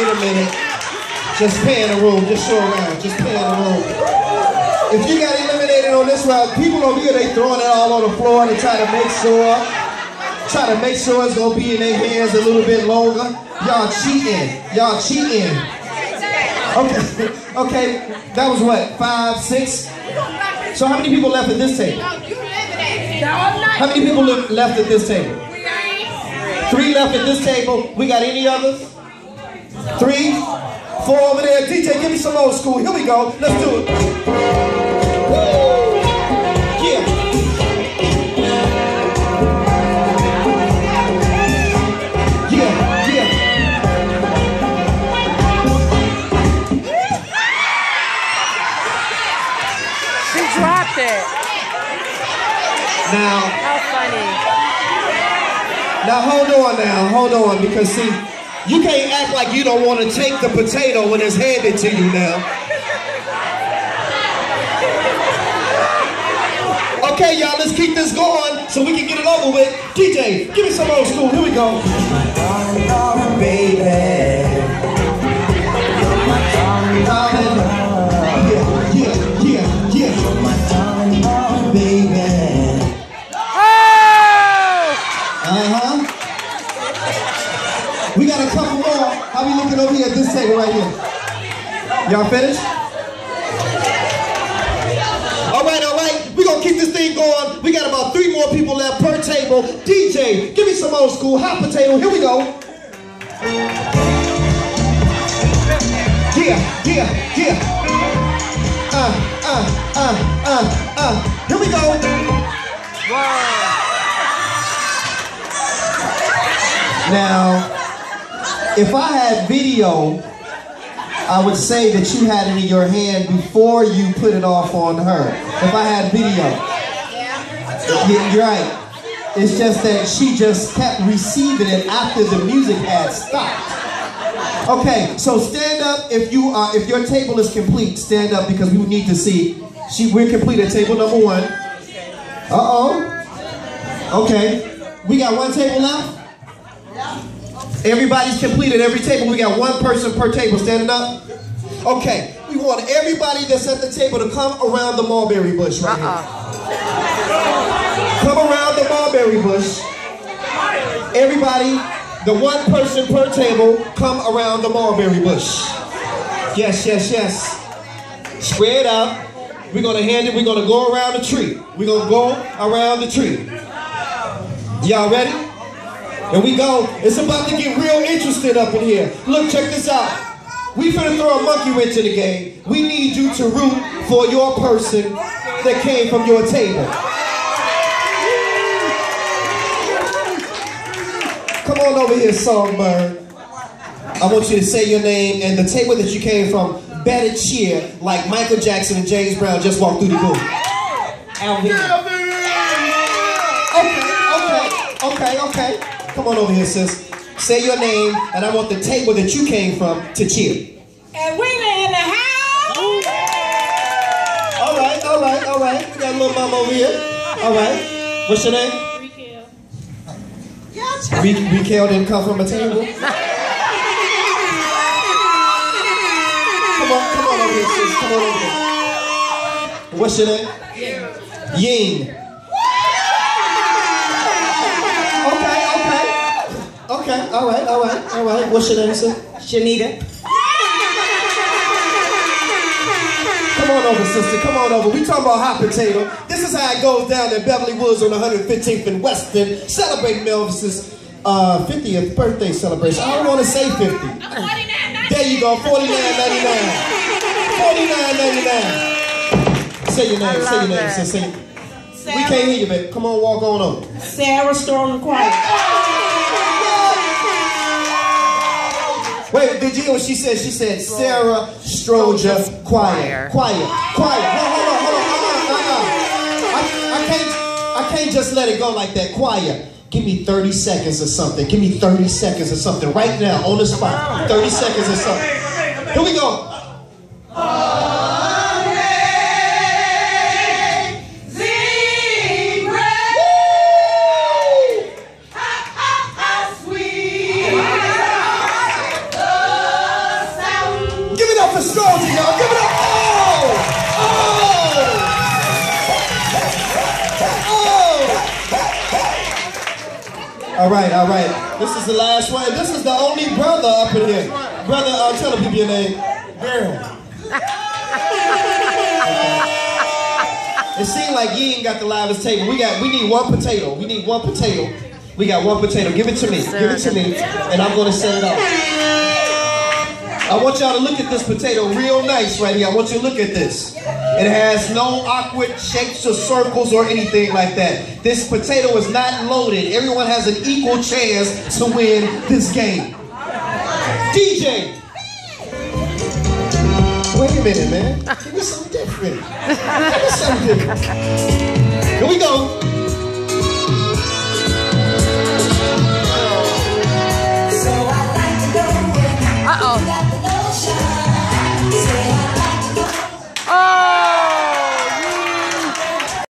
Wait a minute. Just pan the room. Just show around. Just pan the room. If you got eliminated on this round, people over here, they throwing it all on the floor to try to make sure, try to make sure it's gonna be in their hands a little bit longer. Y'all cheating. Y'all cheating. Okay, okay, that was what, five, six? So how many people left at this table? How many people left at this table? Three left at this table. We got any others? Three? Four over there. DJ, give me some old school. Here we go. Let's do it. Woo! Yeah. Yeah, yeah. She dropped it. Now, How funny. now hold on now, hold on, because see, you can't act like you don't want to take the potato when it's handed to you now. Okay, y'all, let's keep this going so we can get it over with. DJ, give me some old school. Here we go. Baby. Yeah, yeah, yeah, yeah. Baby. Uh-huh. We got a couple more. How we looking over here at this table right here? Y'all finished? All right, all right. We're going to keep this thing going. We got about three more people left per table. DJ, give me some old school hot potato. Here we go. Yeah, yeah, yeah. Uh, uh, uh, uh, uh. Here we go. Now, if I had video, I would say that you had it in your hand before you put it off on her. If I had video. Yeah, You're right. It's just that she just kept receiving it after the music had stopped. Okay, so stand up if you are if your table is complete. Stand up because we need to see. She we're complete at table number one. Uh-oh. Okay. We got one table left? Everybody's completed every table. We got one person per table standing up. Okay, we want everybody that's at the table to come around the mulberry bush right here. Uh-uh. Come around the mulberry bush. Everybody, the one person per table, come around the mulberry bush. Yes, yes, yes. Spread out. We're gonna hand it, we're gonna go around the tree. We're gonna go around the tree. Y'all ready? And we go. It's about to get real interesting up in here. Look, check this out. We finna throw a monkey wrench in the game. We need you to root for your person that came from your table. Come on over here, Songbird. I want you to say your name and the table that you came from. Better cheer like Michael Jackson and James Brown just walked through the booth. Okay, okay, okay, okay. Come on over here, sis. Say your name, and I want the table that you came from to cheer. Edwina in the house. All right, all right, all right. We got a little mama over here. All right. What's your name? Re- Raquel didn't come from a table. Come on, come on over here, sis. Come on over here. What's your name? Ying. Okay, All right, all right, all right. What's your name, sir? Shanita. Come on over, sister. Come on over. We talking about hot potato. This is how it goes down in Beverly Woods on 115th and Western, celebrating Elvis's uh, 50th birthday celebration. I don't want to say 50. There you go, 49.99. 49.99. Say your name. Say your name. Say, say. We can't hear you, babe. Come on, walk on over. Sarah Storm Quiet. Wait, did you hear what she said? She said Sarah Stroger Choir. Choir. Quiet. Quiet. Hold, hold on, hold on. Uh-uh, uh-uh. I, I can't I can't just let it go like that. Quiet. Give me 30 seconds or something. Give me 30 seconds or something right now on the spot. 30 seconds or something. Here we go. All right, all right. This is the last one. This is the only brother up in here. Brother, uh, tell the people your name. Girl. It seems like you ain't got the livest table. We got. We need one potato. We need one potato. We got one potato. Give it to me. Give it to me, and I'm gonna set it up. I want y'all to look at this potato real nice right here. I want you to look at this. It has no awkward shapes or circles or anything like that. This potato is not loaded. Everyone has an equal chance to win this game. DJ. Wait a minute, man. Give me something different. Give me something different. Here we go.